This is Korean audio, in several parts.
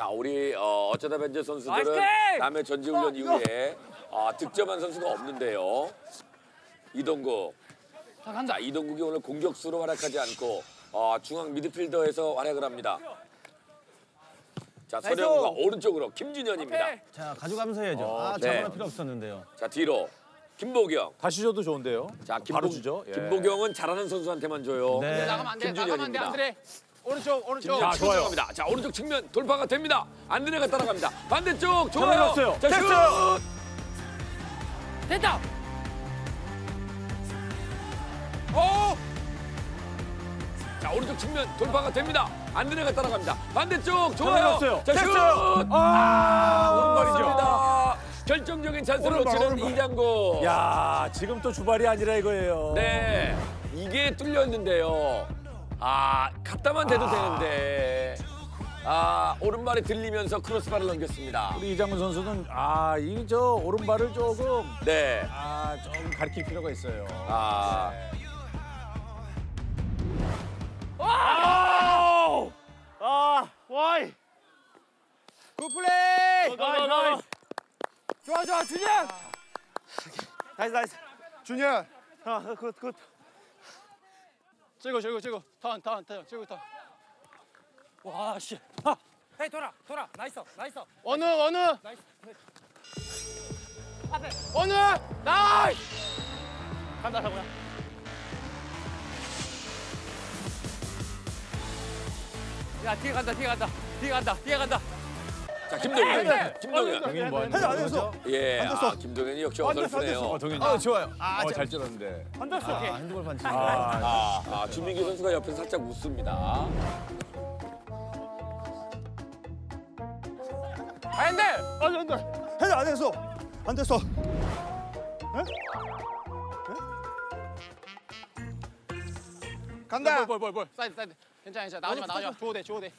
자, 우리 어, 어쩌다 벤저 선수들은! 남의 전지훈련 이후에 어, 득점한 선수가 없는데요. 이동국. 자, 이동국이 오늘 공격수로 활약하지 않고 어, 중앙 미드필더에서 활약을 합니다. 자, 서령과 오른쪽으로 김준현입니다. 자 가져가면서 해야죠. 아 네. 저거는 필요 없었는데요. 자, 뒤로 김보경. 다시 줘도 좋은데요. 자, 김보, 바로 주죠. 예. 김보경은 잘하는 선수한테만 줘요. 네. 나가면 안 돼. 나가면 안 돼. 김준현입니다. 안드레. 오른쪽 오른쪽. 자, 좋아요. 들어갑니다. 자, 오른쪽 측면 돌파가 됩니다. 안드레가 따라갑니다. 반대쪽 좋아요. 잡아놨어요. 자, 슛! 됐어요. 됐다. 오! 자, 오른쪽 측면 돌파가 됩니다. 안드레가 따라갑니다. 반대쪽 좋아요. 잡아놨어요. 자, 슛! 됐어요. 아, 오른발이죠. 오른발입니다. 결정적인 찬스를 오른발, 놓치는 오른발. 이장구. 야, 지금 또 주발이 아니라 이거예요. 네. 이게 뚫렸는데요. 아, 갖다만 대도 되는데. 아, 오른발이 들리면서 크로스바를 넘겼습니다. 우리 이장훈 선수는 아, 이 저 오른발을 조금 네. 아, 좀 가리킬 필요가 있어요. 아. 아, 와이. 굿플레이. 나이스. 좋아 좋아 준현. 나이스, 나이스. 준현 아, 굿, 굿. 찍어 찍어 찍어. 턴턴턴 찍어 턴. 와, 씨. 헤이 돌아 돌아. 나이스 나이스. 어느 어느 나이스. 앞에. 어느 나이스 간다 사고야. 야 뒤에 간다 뒤에 간다 뒤에 간다 뒤에 간다. 자, 김동현. 네. 김동현. 동현이 뭐 하는 해도 안 거죠? 됐어. 예. 아, 김동현이 역시 어설프네요. 어, 동현이. 아 좋아요. 어, 잘 찔렀는데. 아 핸드볼 반칙. 아, 아, 아, 주민규 선수가 옆에서 살짝 웃습니다. 안돼. 아니 안 돼 해도 안 됐어 안 됐어 간다 볼볼 볼 사이드 사이드 괜찮아 괜찮아 나가지 마 나가지 마돼 줘도 돼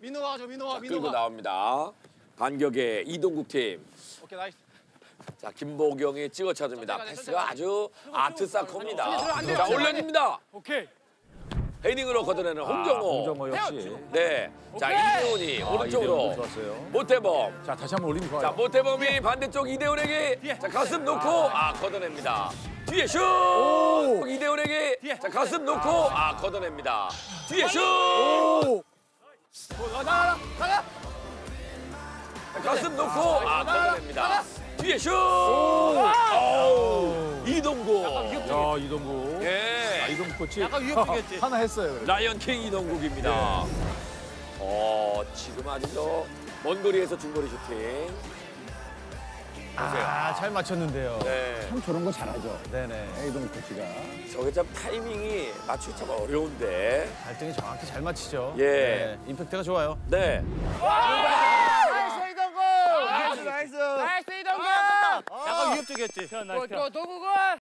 민호가 가져 민호가 끌고 민호가 나옵니다. 반격의 이동국 팀. 오케이 나이스 자, 김보경이 찍어. 천천히 가자, 패스가 아주 아트사커입니다. 천천히 들어, 안 돼요. 자, 올려줍니다. 오케이. 헤딩으로 걷어내는 홍정호. 홍정호 역시. 네. 자, 이대훈이 아, 오른쪽으로. 좋았어요. 모태범. 자, 다시 한번 올리면 좋아요. 자, 모태범이 반대쪽 이대훈에게 자, 가슴 놓고 아, 걷어냅니다. 뒤에 슛! 이대훈에게 자, 가슴 놓고 아, 걷어냅니다. 뒤에 슛! 나가 나가 자, 가슴 놓고 아, 걷어냅니다. 뒤에 슛! 아우, 이동국. 야, 이동국. 아, 예. 이동국 코치. 약간 위협적이었지. 하나 했어요. 그래도. 라이언 킹 이동국입니다. 어, 지금 아주 저먼 거리에서 중거리 슈팅. 보세요. 아 잘 맞췄는데요. 네. 참 저런 거 잘하죠. 네네. 이동국 코치가. 저게 참 타이밍이 맞추기 참 어려운데. 발등이 정확히 잘 맞히죠. 예. 네, 임팩트가 좋아요. 네. nice 이동국 nice nice nice 이동국 약간 위협적이었지. 또, 또, 또 그거